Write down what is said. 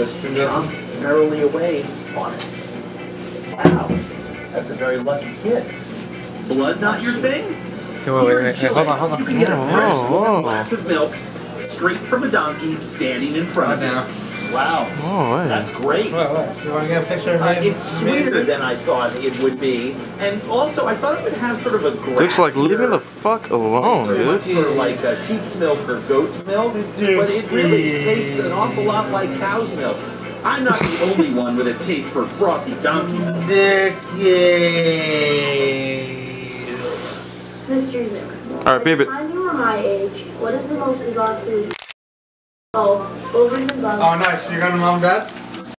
just chomp merrily away on it. Wow, that's a very lucky kid. Blood not your thing? Wait, wait, wait, wait, hold on, hold on. You can get a fresh whoa, warm whoa. glass of milk straight from a donkey standing in front of Now, you. Wow, Oh, wait. that's great. what, what? You want to get a picture of Uh, it's sweeter than I thought it would be, and also I thought it would have sort of a Looks like leave me the fuck alone, very much dude. sort of like uh, sheep's milk or goat's milk, but it really tastes an awful lot like cow's milk. I'm not the only one with a taste for frothy donkey milk. Dick Mr. Zimmern. Alright, baby. At the time you were my age, what is the most bizarre food? Oh, ogres and bugs. Oh, nice. You're going to mom and dad's?